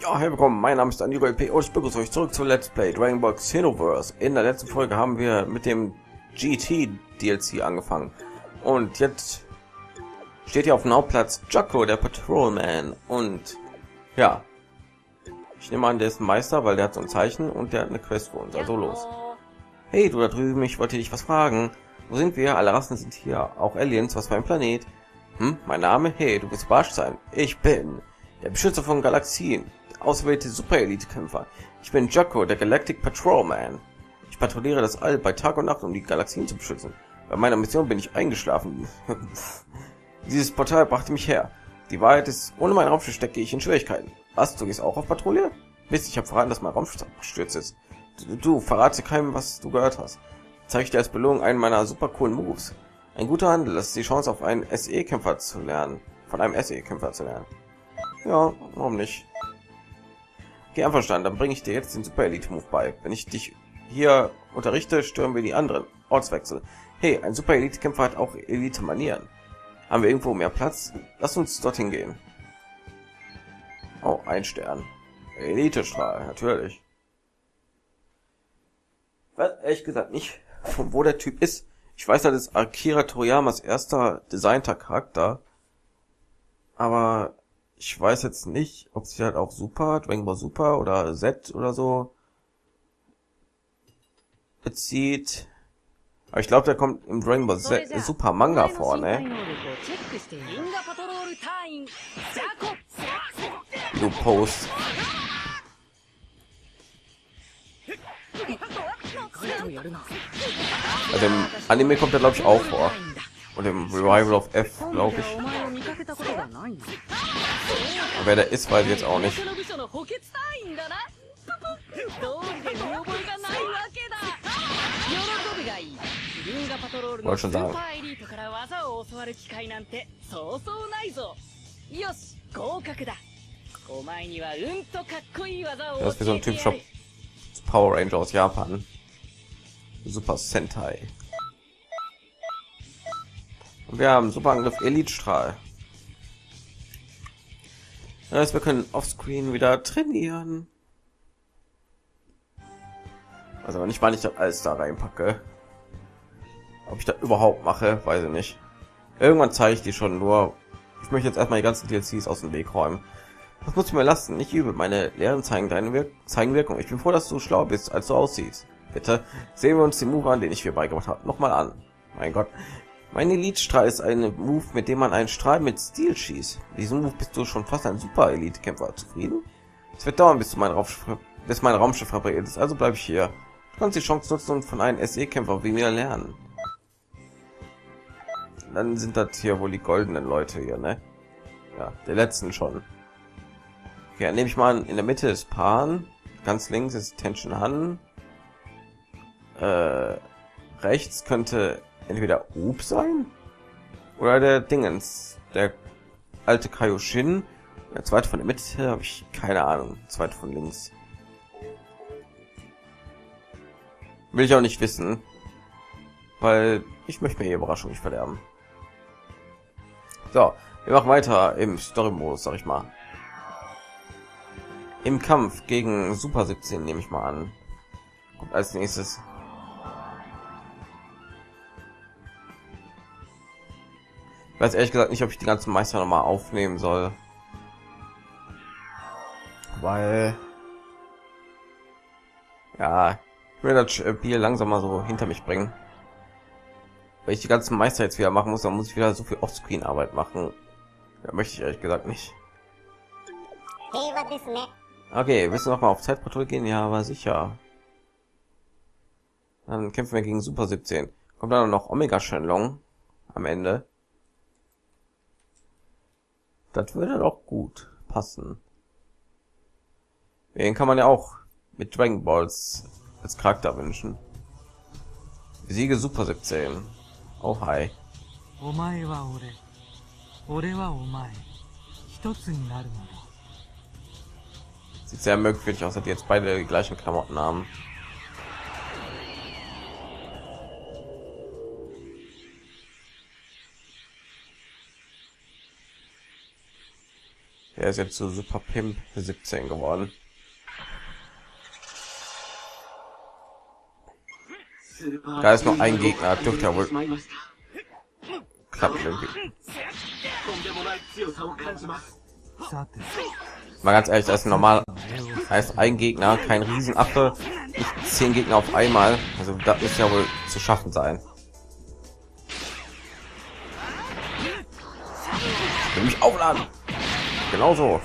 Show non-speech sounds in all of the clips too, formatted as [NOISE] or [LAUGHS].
Ja, hey, willkommen, mein Name ist Daniel LP und ich begrüße euch zurück zu Let's Play Dragon Ball Xenoverse. In der letzten Folge haben wir mit dem GT DLC angefangen. Und jetzt steht hier auf dem Hauptplatz Jocko, der Patrolman. Und ja, ich nehme an, der ist ein Meister, weil der hat so ein Zeichen und der hat eine Quest für uns. Also los. Hey, du da drüben, ich wollte dich was fragen. Wo sind wir? Alle Rassen sind hier, auch Aliens. Was für ein Planet? Hm, mein Name? Hey, du willst überrascht sein. Ich bin der Beschützer von Galaxien auserwählte Super-Elite-Kämpfer. Ich bin Jocko, der Galactic Patrolman. Ich patrouilliere das All bei Tag und Nacht, um die Galaxien zu beschützen. Bei meiner Mission bin ich eingeschlafen. [LAUGHS] Dieses Portal brachte mich her. Die Wahrheit ist, ohne mein Raumschiff stecke ich in Schwierigkeiten. Was, du gehst auch auf Patrouille? Mist, ich habe verraten, dass mein Raumschiff gestürzt ist. Du, du verrate keinem, was du gehört hast. Zeige ich dir als Belohnung einen meiner super coolen Moves. Ein guter Handel, das ist die Chance auf einen SE-Kämpfer zu lernen. Von einem SE-Kämpfer zu lernen. Ja, warum nicht? Okay, einverstanden, dann bringe ich dir jetzt den Super Elite Move bei. Wenn ich dich hier unterrichte, stören wir die anderen. Ortswechsel. Hey, ein Super Elite Kämpfer hat auch Elite Manieren. Haben wir irgendwo mehr Platz? Lass uns dorthin gehen. Oh, ein Stern. Elite Strahl, natürlich. Was? Ehrlich gesagt nicht, von wo der Typ ist. Ich weiß, das ist Akira Toriyamas erster designter Charakter. Aber ich weiß jetzt nicht, ob sie halt auch Super, Dragon Ball Super oder Z oder so bezieht. Aber ich glaube, der kommt im Dragon Ball Z Super Manga vor, ne? Du Post. Also im Anime kommt er glaube ich auch vor. Und im Revival of F, glaube ich. Wer der ist, weiß ich jetzt auch nicht. Wollte schon sagen. Das ist wie so ein typischer Power Ranger aus Japan. Super Sentai. Und wir haben super Angriff Elite Strahl. Das heißt, wir können offscreen wieder trainieren. Also wenn ich mal nicht alles da reinpacke. Ob ich da überhaupt mache, weiß ich nicht. Irgendwann zeige ich die schon nur. Ich möchte jetzt erstmal die ganzen DLCs aus dem Weg räumen. Das muss ich mir lassen. Nicht übel. Meine Lehren zeigen deine Wirk zeigen Wirkung. Ich bin froh, dass du schlau bist, als du aussiehst. Bitte sehen wir uns den Move an, den ich hier beigebracht habe. Nochmal an. Mein Gott. Mein Elite-Strahl ist eine Move, mit dem man einen Strahl mit Stil schießt. Diesen Move bist du schon fast ein super Elite-Kämpfer. Zufrieden? Es wird dauern, bis, mein Raumschiff, bis mein Raumschiff repariert ist, also bleibe ich hier. Du kannst die Chance nutzen und von einem SE-Kämpfer wie mir lernen. Dann sind das hier wohl die goldenen Leute hier, ne? Ja, der letzten schon. Okay, dann nehme ich mal an, in der Mitte ist Pan, ganz links ist Tension Han, äh, rechts könnte entweder Up sein oder der Dingens, der alte Kaioshin. Der zweite von der Mitte habe ich keine Ahnung. Zweite von links. Will ich auch nicht wissen, weil ich möchte mir die Überraschung nicht verderben. So, wir machen weiter im Story-Modus, sag ich mal. Im Kampf gegen Super 17 nehme ich mal an. Kommt als nächstes weiß ehrlich gesagt nicht, ob ich die ganzen Meister noch mal aufnehmen soll. Weil... Ja, ich will das Spiel langsam mal so hinter mich bringen. Wenn ich die ganzen Meister jetzt wieder machen muss, dann muss ich wieder so viel Offscreen-Arbeit machen. Da möchte ich ehrlich gesagt nicht. Okay, willst du noch mal auf Zeitpatrouille gehen? Ja, aber sicher. Dann kämpfen wir gegen Super 17. Kommt dann noch Omega Shenlong am Ende. Das würde doch gut passen. Den kann man ja auch mit Dragon Balls als Charakter wünschen. Siege Super 17. Oh hi. Sieht sehr merkwürdig aus, dass die jetzt beide die gleichen Klamotten haben. Er ist jetzt zu Super Pimp 17 geworden. Da ist noch ein Gegner, dürfte ja wohl. Mal ganz ehrlich, das ist normal. Heißt ein Gegner, kein Riesenaffe, zehn Gegner auf einmal. Also das ist ja wohl zu schaffen sein. Ich will mich aufladen. Genauso.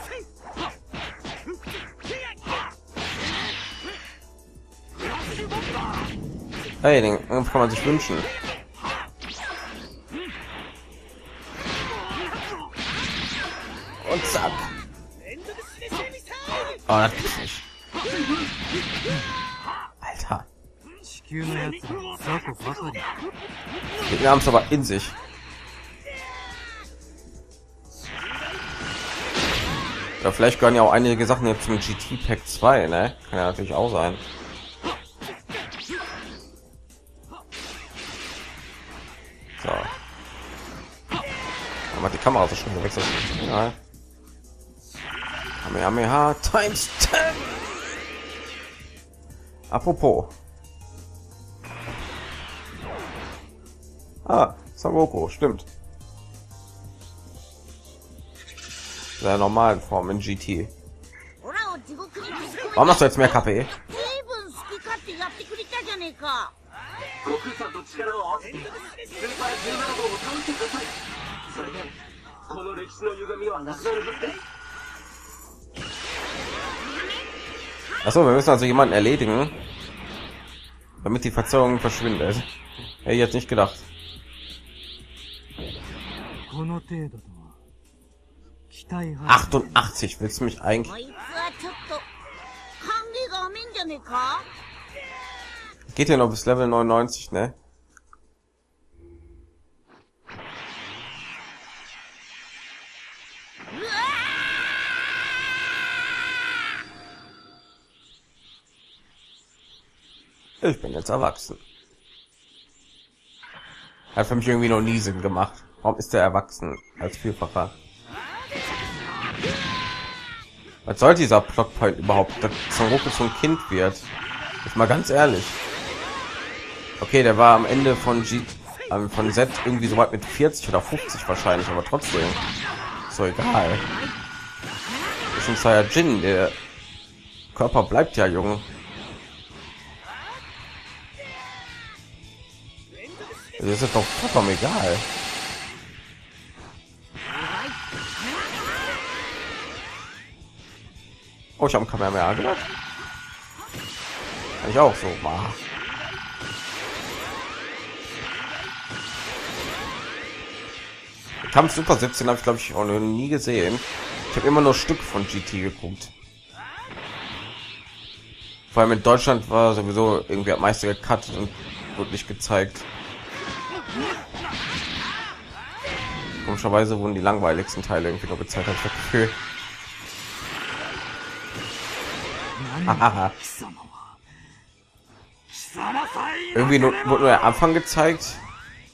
Hey, den kann man sich wünschen. Und zack. Oh, das gibt's nicht. Alter. Wir haben es aber in sich. Ja, vielleicht gehören ja auch einige Sachen jetzt zum GT Pack 2, ne? Kann ja natürlich auch sein. So. Aber die Kamera so schon gewechselt. Ja. Kamehameha times 10. Apropos. Ah, Sangoku, stimmt. Der normalen Form in GT. Warum hast du jetzt mehr KP? この歴史の歪みはなくなるって Achso, wir müssen also jemanden erledigen, damit die Verzauberung verschwindet. Hätte ich jetzt nicht gedacht. 88 willst du mich eigentlich? Geht ja noch bis Level 99, ne? Ich bin jetzt erwachsen. Hat für mich irgendwie noch nie Sinn gemacht. Warum ist der erwachsen als Vielfacher? Was soll dieser Plotpoint überhaupt, dass Goku zum Kind wird? Ist mal ganz ehrlich. Okay, der war am Ende von G ähm, von Z irgendwie so weit mit 40 oder 50 wahrscheinlich, aber trotzdem. So egal. ist ein Saiyajin, der Körper bleibt ja jung. Das ist doch vollkommen egal. Oh, ich habe mehr gehört. Kann ich auch so machen. Kampf Super 17 habe ich glaube ich auch noch nie gesehen. Ich habe immer nur Stück von GT geguckt. Vor allem in Deutschland war sowieso irgendwie am meisten gecuttet und wirklich gezeigt. Komischerweise wurden die langweiligsten Teile irgendwie noch gezeigt, habe ich das Gefühl. [LAUGHS] irgendwie nur, wurde nur der Anfang gezeigt,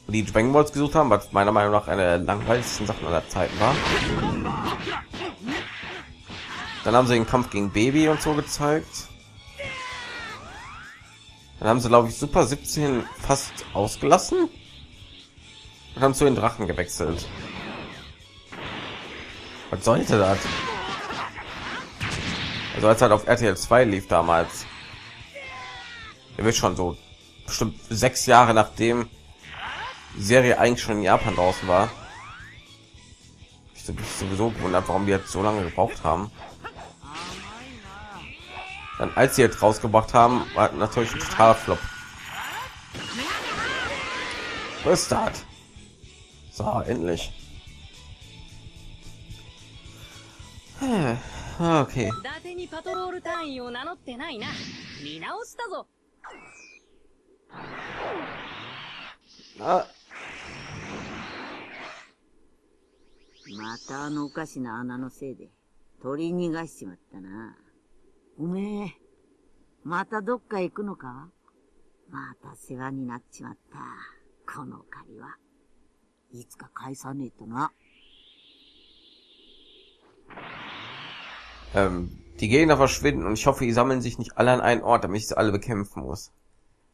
wo die Dragon Balls gesucht haben, was meiner Meinung nach eine der langweiligsten Sachen aller Zeiten war. Dann haben sie den Kampf gegen Baby und so gezeigt. Dann haben sie, glaube ich, Super 17 fast ausgelassen und haben zu den Drachen gewechselt. Was sollte das? Also als halt auf RTL 2 lief damals. Er wird schon so bestimmt sechs Jahre nachdem Serie eigentlich schon in Japan draußen war. Ich bin sowieso gewundert, warum die jetzt so lange gebraucht haben. Dann als sie jetzt rausgebracht haben, war natürlich ein totaler Flop. Restart. So, endlich. Okay. 伊達にパトロール隊員を名乗ってないな。見直したぞ。あ。またあのおかしな穴のせいで取り逃がしちまったな。おめえ、またどっか行くのか？また世話になっちまった。この借りは。いつか返さねえとな。Ähm, die Gegner verschwinden und ich hoffe, die sammeln sich nicht alle an einen Ort, damit ich sie alle bekämpfen muss.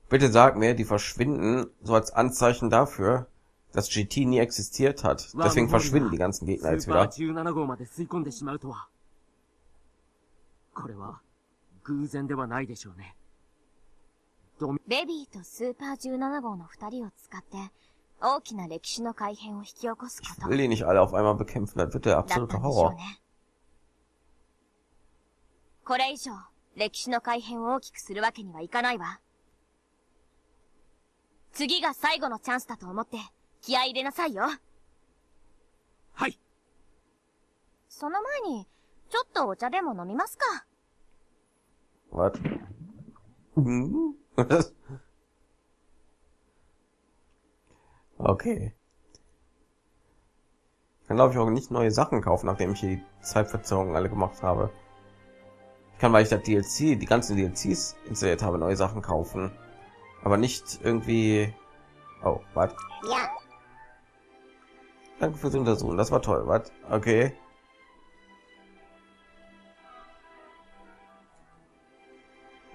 Bitte sag mir, die verschwinden so als Anzeichen dafür, dass GT nie existiert hat. Deswegen verschwinden die ganzen Gegner jetzt wieder. これは偶然ではないでしょうね。ベビーとスーパー17号の二人を使って、大きな歴史の改変を引き起こすこと。will die nicht alle auf einmal bekämpfen, das wird der absolute Horror. これ以上、歴史の改変を大きくするわけにはいかないわ。次が最後のチャンスだと思って、気合い入れなさいよ。はい。その前に、ちょっとお茶でも飲みますか。What? okay. Ich kann glaube ich auch nicht neue Sachen kaufen, nachdem ich hier die Zeitverzögerung alle gemacht habe. Ich kann, weil ich das DLC, die ganzen DLCs installiert habe, neue Sachen kaufen. Aber nicht irgendwie... Oh, was? Ja. Danke fürs Untersuchen, das war toll, was? Okay.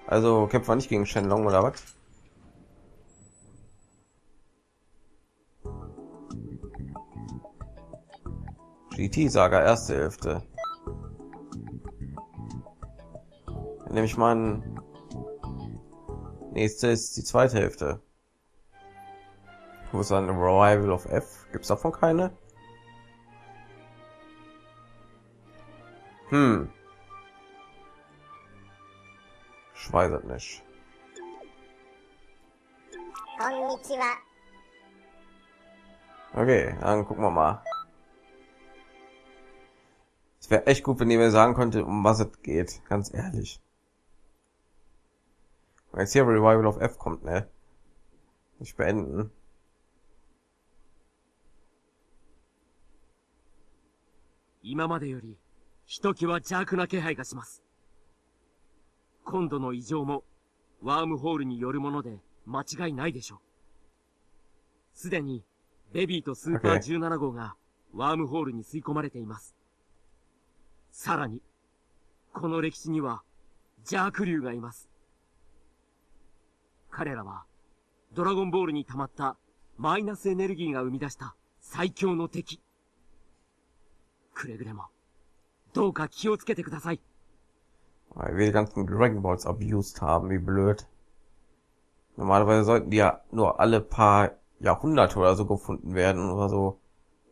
Also kämpft man nicht gegen Shenlong oder was? GT-Saga, erste Hälfte. Nehme ich mal an. Nächste ist die zweite Hälfte. Wo ist ein Revival of F? Gibt's davon keine? Hm. Ich weiß es nicht. Okay, dann gucken wir mal. Es wäre echt gut, wenn ihr mir sagen könnte, um was es geht. Ganz ehrlich. Jetzt hier Revival of F kommt, ne? Nicht beenden. 今までより、ひときわ邪悪な気配がします。今度の異常も、ワームホールによるもので間違いないでしょう。すでに、ベビーとスーパー17号が、ワームホールに吸い込まれています。さらに、この歴史には、邪悪竜がいます。彼らは、ドラゴンボールに溜まったマイナスエネルギーが生み出した最強の敵。くれぐれも、どうか気をつけてください。Weil wir die ganzen Dragon Balls abused haben, wie blöd. Normalerweise sollten die ja nur alle paar Jahrhunderte oder so gefunden werden oder so.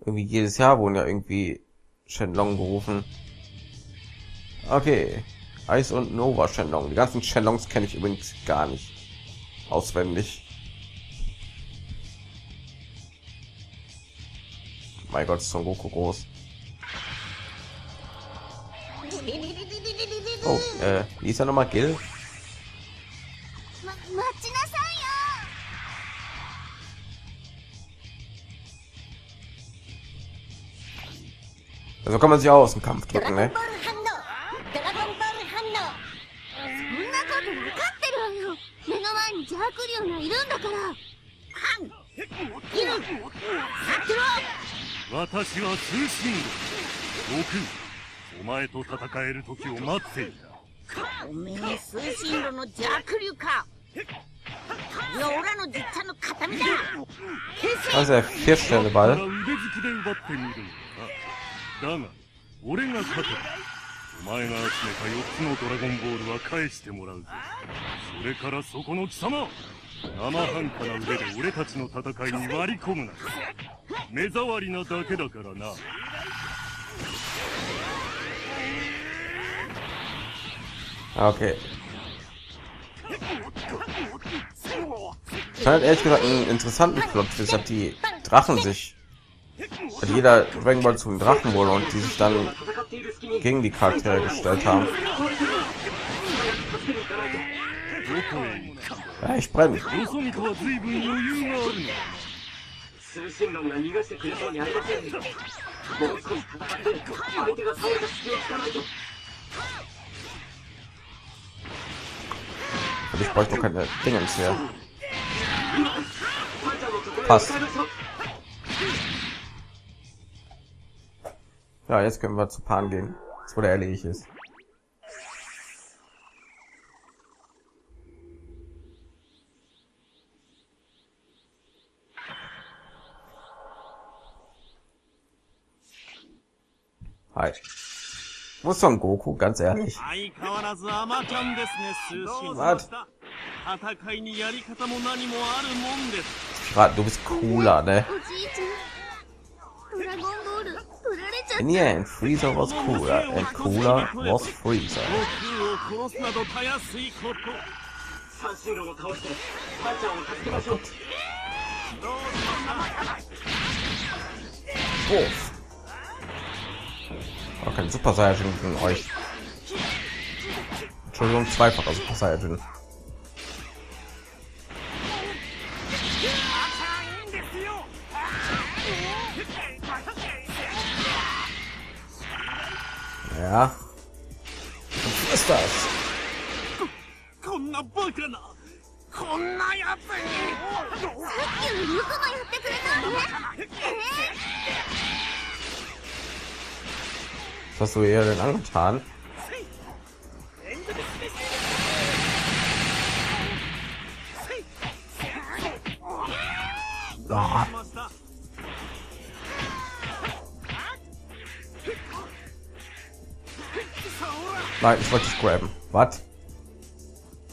Irgendwie jedes Jahr wurden ja irgendwie Shenlong gerufen. Okay. Eis und Nova Shenlong. Die ganzen Shenlongs kenne ich übrigens gar nicht. Auswendig. Mein Gott, ist Son Goku groß. Oh, äh, wie ist er nochmal Gil? Also kann man sich auch aus dem Kampf drücken, ne? いるんだから。ハンギルっトロ私は通信路悟空お前と戦える時を待っている。おめえ通信路の弱流か。いや俺の実ちゃんの形見だ。Also er pfifft ja den Ball. だが俺が勝てばお前が集めた4つのドラゴンボールは返してもらうそれからそこの貴様。生半可な腕で俺たちの戦いに割り込むな目障りなだけだからな Okay. Ich fand ehrlich gesagt einen interessanten Plot, weshalb die Drachen sich weil jeder Dragon Ball zum Drachen wurde und die sich dann gegen die Charaktere gestellt haben. Ja, ich brenne. 我 ich bräuchte doch keine Dingens mehr. Passt. Ja, jetzt können wir zu Pan gehen, wo der erledigt ist. Hi. Wo Muss Son Goku, ganz ehrlich. Was? Piraten, du bist cooler, ne? Nee, and Freezer was cooler, and cooler was Freezer. Oh, auch kein Super Saiyajin in euch. Entschuldigung, zweifacher Super Saiyajin. Ja. Was ist das? hast du ihr denn angetan? Oh. Nein, ich wollte dich graben. Was?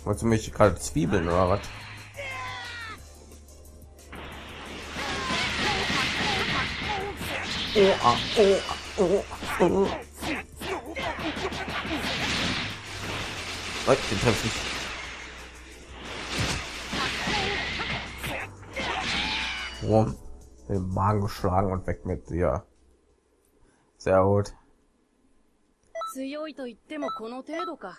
Wolltest du mich gerade zwiebeln oder was? Oh, ah, oh, ah, oh, oh. Nein, den treffe ich nicht. Rum. Den Magen geschlagen und weg mit dir. Sehr gut. 強いと言ってもこの程度か。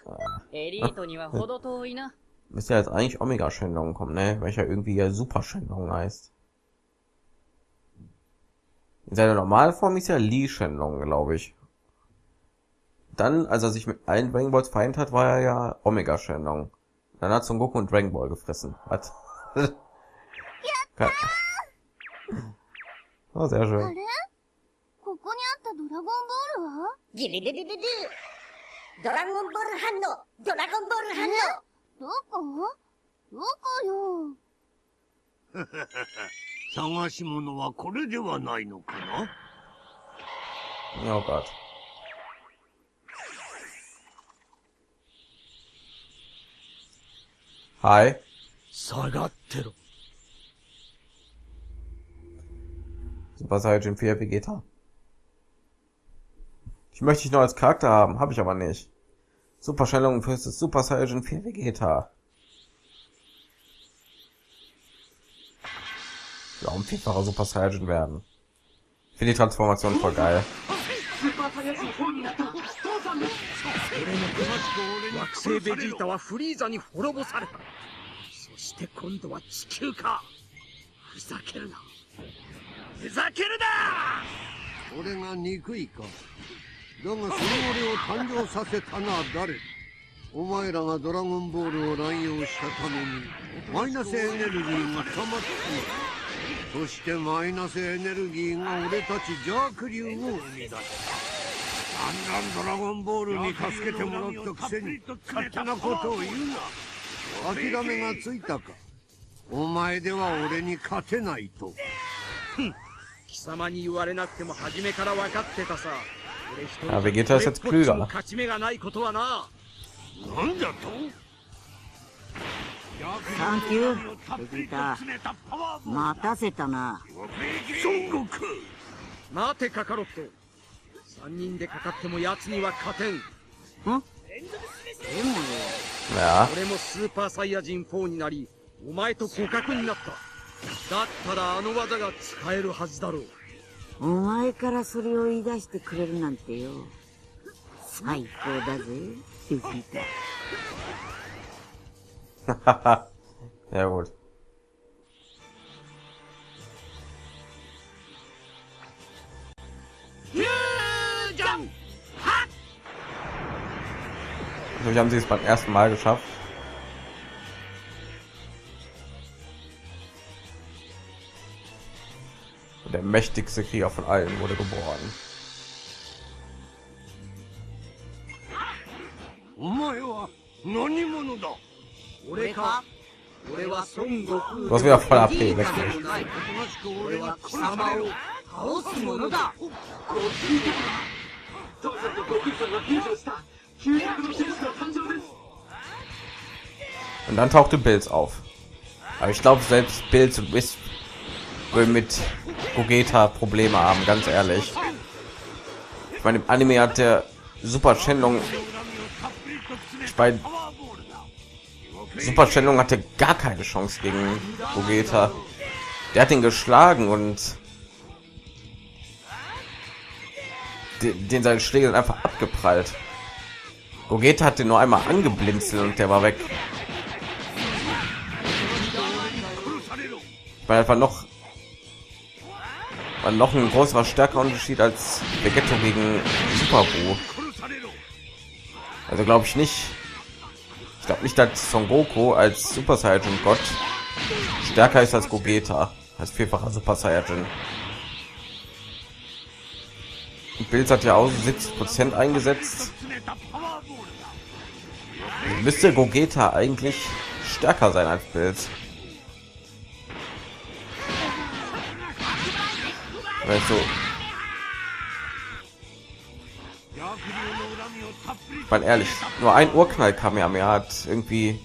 エリートには程遠いな。 Müsste ja [LAUGHS] jetzt eigentlich Omega Shenlong kommen, ne? Welcher irgendwie ja Super Shenlong heißt. In seiner Normalform ist ja Li Shenlong, glaube ich. dann, als er sich mit allen Dragon Balls vereint hat, war er ja Omega Shenlong. Dann hat Son Goku und Dragon Ball gefressen. Hat. [LAUGHS] oh, sehr schön. [LAUGHS] Oh Gott. ないのかな Oh Gott. Hi. 下がってろ。 Super Saiyan 4 Vegeta. Ich möchte dich nur als Charakter haben, habe ich aber nicht. Super Stellung für das Super Saiyan 4 Vegeta. Ja, um vierfacher Super Saiyan werden. Ich finde die Transformation voll geil. 惑星ベジータはフリーザに滅ぼされた。そして今度は地球か。ふざけるな。ふざけるな！俺が憎いか。だがその俺を誕生させたのは誰？お前らがドラゴンボールを乱用したために。マイナスエネルギーが溜まったそしてマイナスエネルギーが俺たちジャーク流を生み出した。だんだんドラゴンボールに助けてもらったくせに勝手なことを言うな諦めがついたかお前では俺に勝てないと貴様に言われなくても初めから分かってたさ。俺一人 Ja, Vegeta ist jetzt klüger. 勝ち目がないことはな。なんだと？サンキューベジータ待たせたな孫悟空待てカカロット。三人でかかっても奴には勝てん。ん？でもよ.俺もスーパーサイヤ人4になり、お前と互角になった。だったらあの技が使えるはずだろう。お前からそれを言い出してくれるなんてよ最高だぜベジータ Sehr gut. Natürlich haben sie es beim ersten Mal geschafft. Und der mächtigste Krieger von allen wurde geboren. お前は何者だ俺か俺は孫悟空 Du hast wieder voll AP, weg mich. おとなしく俺が貴様を倒すものだ Und dann tauchte Bills auf. Aber ich glaube, selbst Bills und Wisp will mit Gogeta Probleme haben, ganz ehrlich. Ich meine, im Anime hat der Super Shenlong bei Super Shenlong hatte gar keine Chance gegen Gogeta. Der hat ihn geschlagen und den, den seine Schläge sind einfach abgeprallt. Gogeta hat den nur einmal angeblinzelt und der war weg. Weil einfach noch war noch ein größerer stärker Unterschied als Vegetto gegen Super Buu. Also glaube ich nicht. Ich glaube nicht, dass Son Goku als Super Saiyan Gott stärker ist als Gogeta als vierfacher Super Saiyan. Bild hat ja auch 70 Prozent eingesetzt. Müsste Gogeta eigentlich stärker sein als Bild. Weißt du, mal ehrlich, nur ein Urknall kam ja mehr hat irgendwie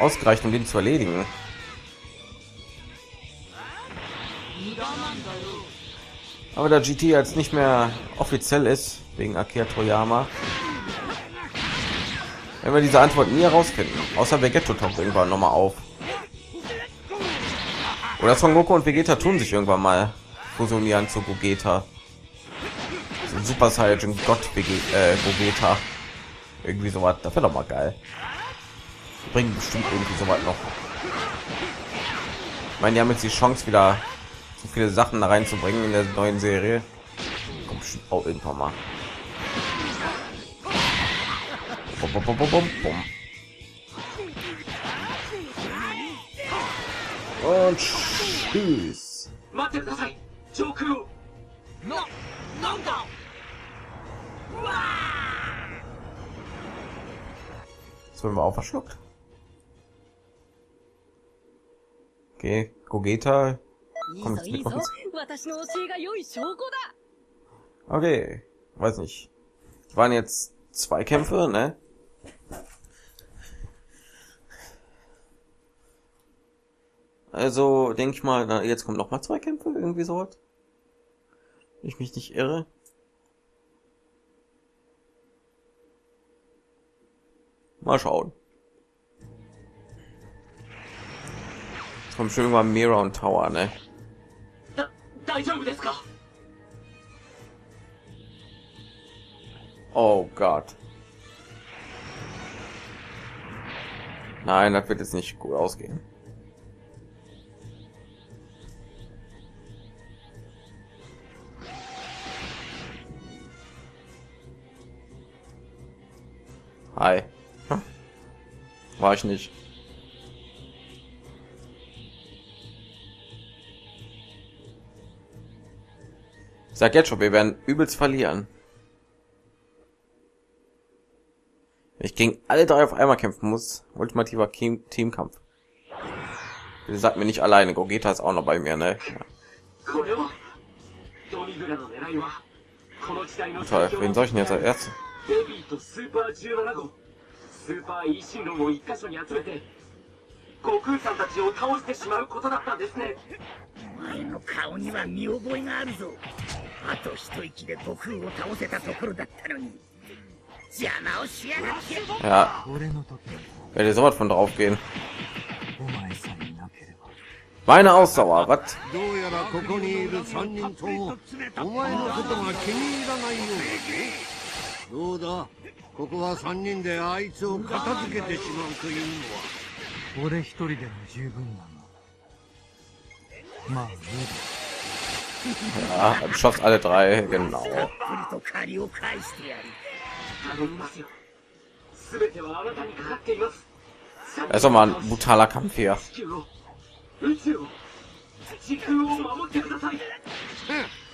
ausgereicht, um den zu erledigen. Aber da GT jetzt nicht mehr offiziell ist wegen Akira Toyama, wenn wir diese Antwort nie herausfinden, außer Vegetto taucht irgendwann noch mal auf. Oder Son Goku und Vegeta tun sich irgendwann mal fusionieren zu Gogeta. Super Saiyan Gott äh, Gogeta. Irgendwie so was. Das wäre doch mal geil. Bringen bestimmt irgendwie so weit noch. Ich meine, die haben jetzt die Chance wieder so viele Sachen da reinzubringen in der neuen Serie. Kommt bestimmt auch irgendwann mal. Bum, bum, bum, Und tschüss. Jetzt werden wir auch verschluckt. Okay, Gogeta. Kommt mit okay, weiß nicht. Waren jetzt zwei Kämpfe, ne? Also denke ich mal, na, jetzt kommen noch mal zwei Kämpfe, irgendwie so. Ich mich nicht irre. Mal schauen. Jetzt kommt schön über Miron Tower, ne? Oh Gott. Nein, das wird jetzt nicht gut ausgehen. Hi. Hm. War ich nicht. Sag jetzt schon, wir werden übelst verlieren. Wenn ich gegen alle drei auf einmal kämpfen muss, ultimativer Team Teamkampf. Bitte sagt mir nicht alleine, Gogeta ist auch noch bei mir, ne? Ja. Toll, wen soll ich denn jetzt als Erster? ベビーとスーパー17号スーパーイーシン論を一箇所に集めて悟空さんたちを倒してしまうことだったんですねお前の顔には見覚えがあるぞあと一息で悟空を倒せたところだったのに邪魔をしやがって Ja. 俺の時 Werde sowas von drauf gehen. お前さえいなければ Meine Ausdauer, was? どうやらここにいる三人ともお前のことが気に入らないようだどうだここは三人であいつを片付けてしまうというのは俺一人でも十分だがまあいい Ja, du schaffst alle drei, genau. だたっぷりと借りを返してやる頼みますよ全てはあなたにかかっています Das ist doch mal ein brutaler Kampf hier.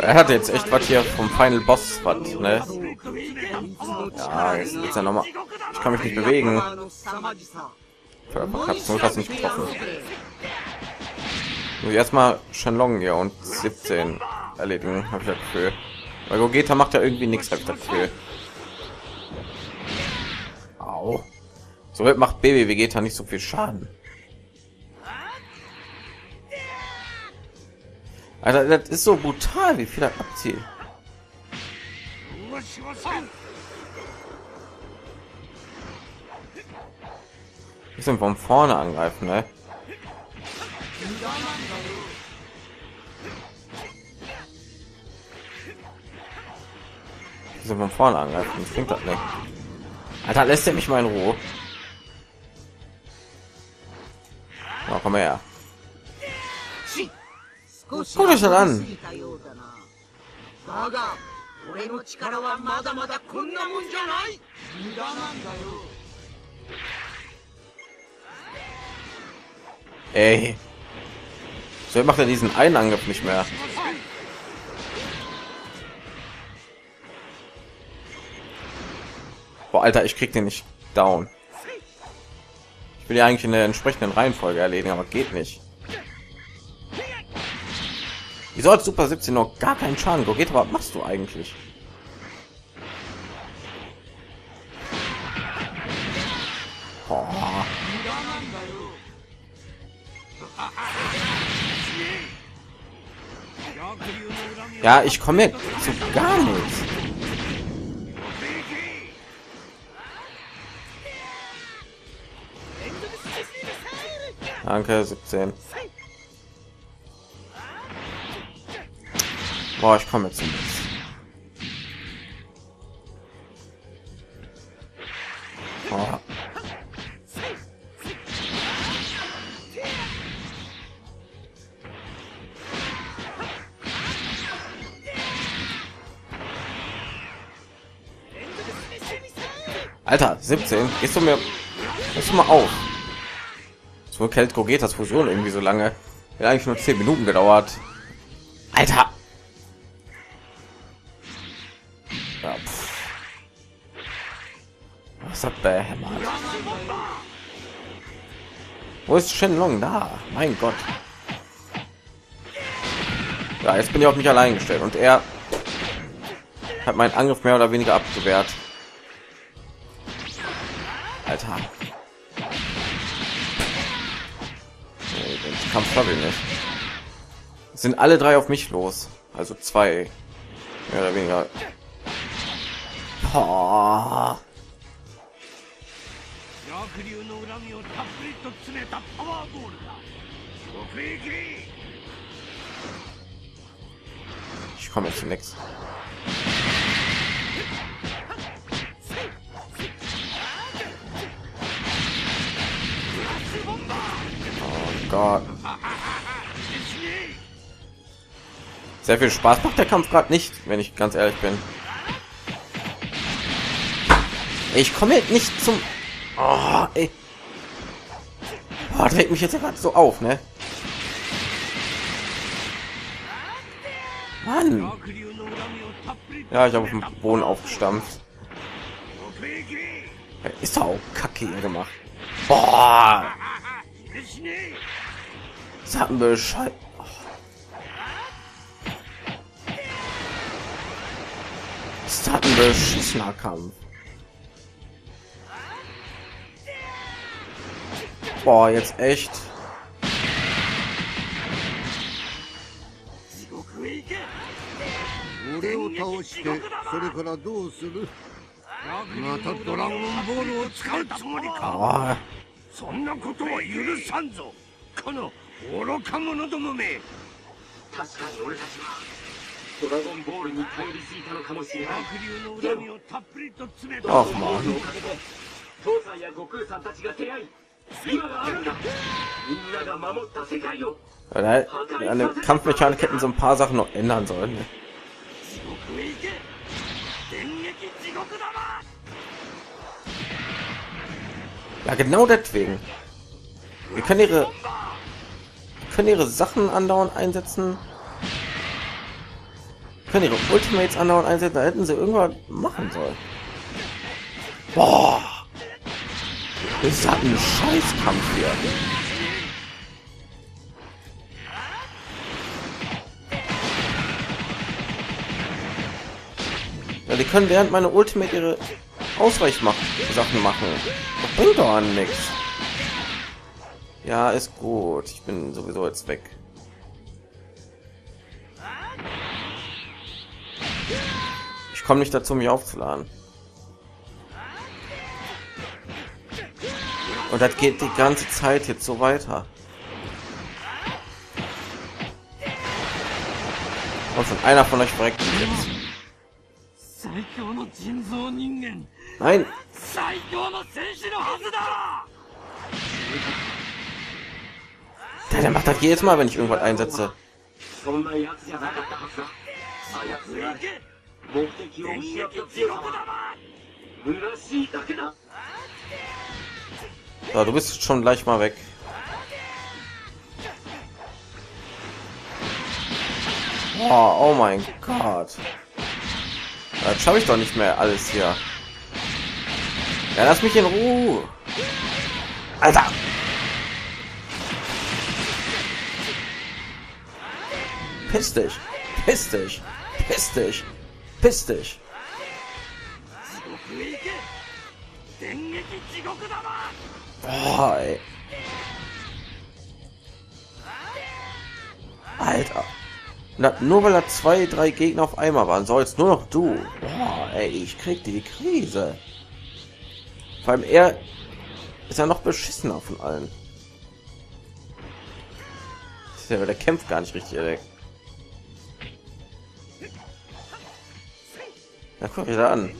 Er hat jetzt echt was hier vom Final Boss, was, ne? Ja, jetzt geht's ja nochmal. Ich kann mich nicht bewegen. Körper hat nur das nicht getroffen. Muss ich erstmal Shenlong hier und 17 erledigen, habe ich das Gefühl. Weil Gogeta macht ja irgendwie nichts, habe ich das Gefühl. Au. So macht Baby Vegeta nicht so viel Schaden. Alter, das ist so brutal, wie viel er abzieht. Bisschen von vorne angreifen, ne? Bisschen von vorne angreifen, das klingt das nicht. Alter, lässt er mich mal in Ruhe. Na, komm her. Guckt euch das an. Ey. So macht er diesen einen Angriff nicht mehr. Boah, Alter, ich krieg den nicht down. Ich will ja eigentlich in der entsprechenden Reihenfolge erledigen, aber geht nicht. Wieso hat Super 17 noch gar keinen Schaden? Aber was machst du eigentlich? Boah. Ja, ich komme zu gar nichts. Danke, 17. Boah, ich komme jetzt. Alter, 17. Gehst du mir, gehst du mal auf? So Keltro geht das Fusion irgendwie so lange. Hat eigentlich nur 10 Minuten gedauert. Alter. Wo ist Shenlong da? Mein Gott. Ja, jetzt bin ich auf mich allein gestellt und er hat meinen Angriff mehr oder weniger abgewehrt. Alter. Kampf habe ich nicht. Sind alle drei auf mich los. Also zwei. Mehr oder weniger. Boah. 逆流の恨みをたっぷりと詰めたパワーボールだ極力 Ich komme jetzt zu nichts. Oh Gott. Sehr viel Spaß macht der Kampf gerade nicht, wenn ich ganz ehrlich bin. Ich komme jetzt nicht zum. Oh, ey. Boah, trägt mich jetzt gerade so auf, ne? Mann. Ja, ich habe auf dem Boden aufgestampft. Ist auch kacke gemacht. Boah. Das hatten wir Bescheid. Das hat ein beschissener Kampf. もりか Boah. そんなことは許さんぞこの愚か者どもめ確かに俺たちはドラゴンボールに頼りすぎたのかもしれない逆流の恨みをたっぷりと詰めたや悟空さんたちが出会い Oder halt an der Kampfmechanik hätten so ein paar Sachen noch ändern sollen. Ne? Ja, genau deswegen. Wir können ihre können ihre Sachen andauernd einsetzen. Können ihre Ultimates andauernd einsetzen. Da hätten sie irgendwann machen sollen. Boah. Ist das ein Scheißkampf hier. Ja, die können während meine Ultimate ihre Ausweichmachen Sachen machen. Das bringt doch an nichts. Ja, ist gut. Ich bin sowieso jetzt weg. Ich komme nicht dazu, mich aufzuladen. Und das geht die ganze Zeit jetzt so weiter. Und schon einer von euch verreckt jetzt. Nein. Der, der macht das jedes Mal, wenn ich irgendwas einsetze. So, du bist schon gleich mal weg. Oh, oh mein Gott. Das schaffe ich doch nicht mehr alles hier. Ja, lass mich in Ruhe. Alter. Piss dich. Piss dich. Piss dich. Piss dich. Boah, ey. Alter. Na, nur weil er zwei, drei Gegner auf einmal waren, soll jetzt nur noch du. Boah, ey, ich krieg die Krise. Vor allem er ist ja noch beschissener von allen. Der, kämpft gar nicht richtig. Ey. Na, guck wieder an.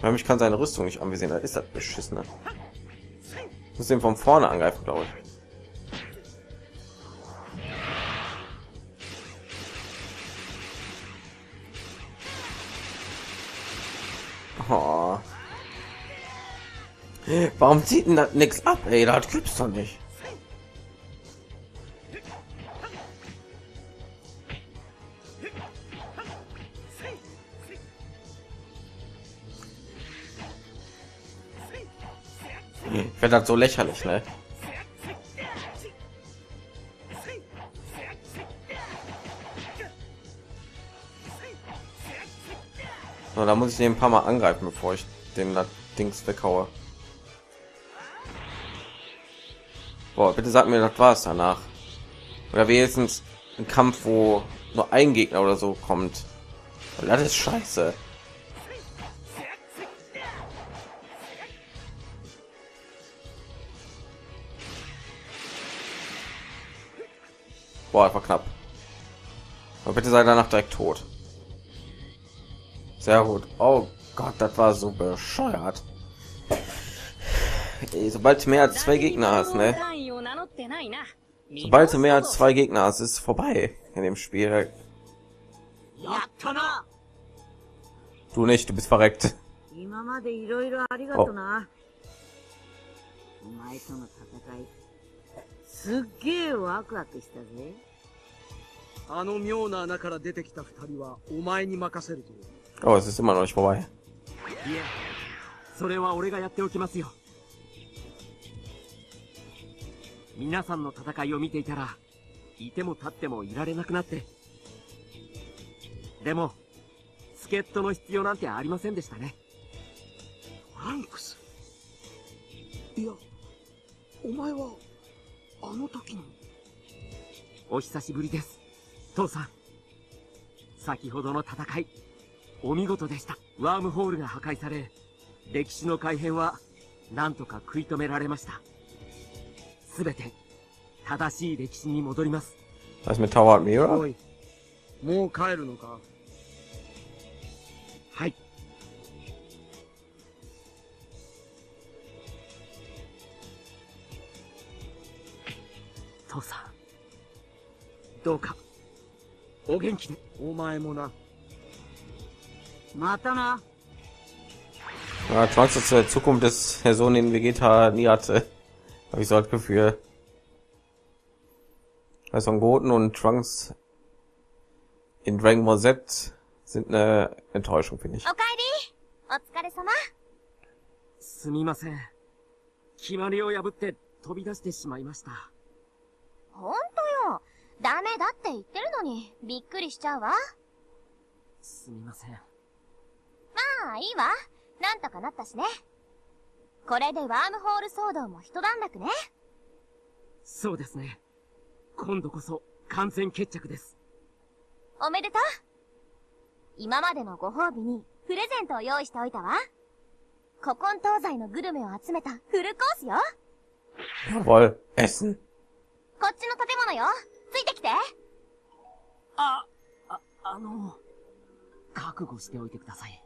Weil mich kann seine Rüstung nicht angesehen. Da ist das beschissen. Muss ihn von vorne angreifen, glaube ich. Oh. Warum zieht denn das nichts ab? Ey, das gibt's doch nicht. Wäre das so lächerlich, ne? So, da muss ich den ein paar Mal angreifen, bevor ich den Dings weghaue. Boah, bitte sag mir, das war es danach. Oder wenigstens ein Kampf, wo nur ein Gegner oder so kommt. Das ist scheiße. Boah, einfach knapp. Aber bitte sei danach direkt tot. Sehr gut. Oh Gott, das war so bescheuert. Sobald du mehr als zwei Gegner hast, ne? Sobald du mehr als zwei Gegner hast, ist vorbei in dem Spiel. Du nicht, du bist verreckt. Oh. すっげえワクワクしたぜ。あの妙な穴から出てきた二人はお前に任せると。Oh, es ist immer noch nicht vorbei. いえ、それは俺がやっておきますよ。皆さんの戦いを見ていたら、いても立ってもいられなくなって。でも、助っ人の必要なんてありませんでしたね。ランクスいや、お前は、あの時の。お久しぶりです、父さん。先ほどの戦い、お見事でした。ワームホールが破壊され、歴史の改変は、なんとか食い止められました。すべて、正しい歴史に戻ります。Was mit Tower お Mira? い、もう帰るのか？どうか、お元気で。お前もな。またな。 Ja, Trunks ist der Zukunft des Person, den Vegeta nie hatte. Habe ich so das Gefühl. Also Son Goten und Trunks in Dragon Ball Z sind eine Enttäuschung, finde ich. お ダメだって言ってるのに、びっくりしちゃうわ。すみません。まあ、いいわ。なんとかなったしね。これでワームホール騒動も一段落ね。そうですね。今度こそ完全決着です。おめでとう。今までのご褒美にプレゼントを用意しておいたわ。古今東西のグルメを集めたフルコースよ。Jawohl, Essen. こっちの建物よ。ついてきて。あ、あ、あの、覚悟しておいてください。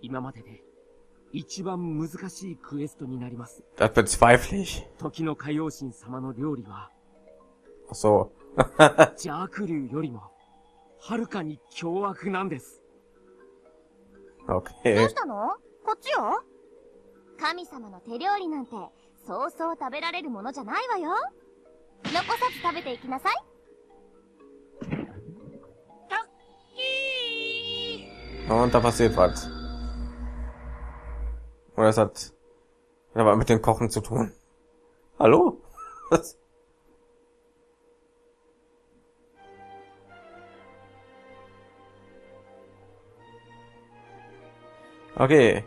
今までで一番難しいクエストになります。Das bezweifle ich. 時の海王神様の料理は、Ach so. [LAUGHS] 邪悪竜よりも、はるかに凶悪なんです。どう.したの？こっちよ。神様の手料理なんて、そうそう食べられるものじゃないわよ。残さず食べていきなさい。 Und da passiert was. Und das hat aber mit dem Kochen zu tun. Hallo? Was? Okay.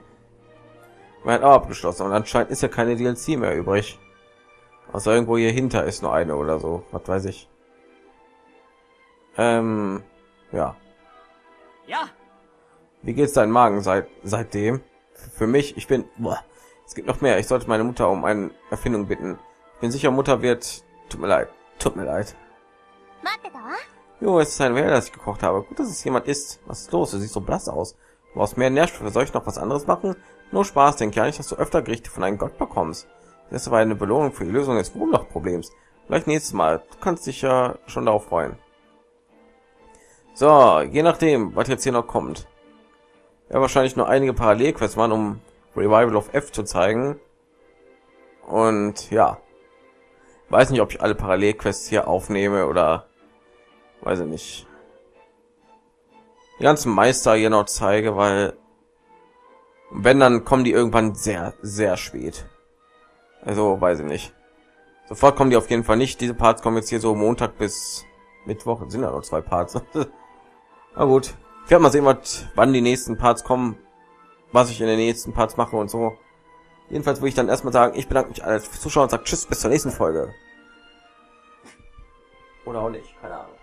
Man hat auch abgeschlossen und anscheinend ist ja keine DLC mehr übrig. Also irgendwo hier hinter ist nur eine oder so. Was weiß ich. Ähm, ja. Ja. Wie geht's deinem Magen seit seitdem? Für mich, ich bin. Boah, es gibt noch mehr. Ich sollte meine Mutter um eine Erfindung bitten. Ich bin sicher, Mutter wird. Tut mir leid. Tut mir leid. Jo, es ist ein Wähler, das ich gekocht habe. Gut, dass es jemand ist. Was ist los? Du siehst so blass aus. Du brauchst mehr Nährstoffe. Soll ich noch was anderes machen? Nur Spaß, denke ich ja nicht, dass du öfter Gerichte von einem Gott bekommst. Das aber eine Belohnung für die Lösung des Wurmloch-Problems. Vielleicht nächstes Mal. Du kannst dich ja schon darauf freuen. So, je nachdem, was jetzt hier noch kommt. Ja, wahrscheinlich nur einige Parallelquests waren, um Revival of F zu zeigen. Und ja. Weiß nicht, ob ich alle Parallelquests hier aufnehme oder weiß ich nicht. Die ganzen Meister hier noch zeige, weil wenn dann kommen die irgendwann sehr, sehr spät. Also weiß ich nicht. Sofort kommen die auf jeden Fall nicht. Diese Parts kommen jetzt hier so Montag bis Mittwoch. Sind ja nur zwei Parts. [LAUGHS] Na gut. Ich werde mal sehen, was, wann die nächsten Parts kommen, was ich in den nächsten Parts mache und so. Jedenfalls würde ich dann erstmal sagen, ich bedanke mich alle fürs Zuschauen und sage Tschüss, bis zur nächsten Folge. Oder auch nicht, keine Ahnung.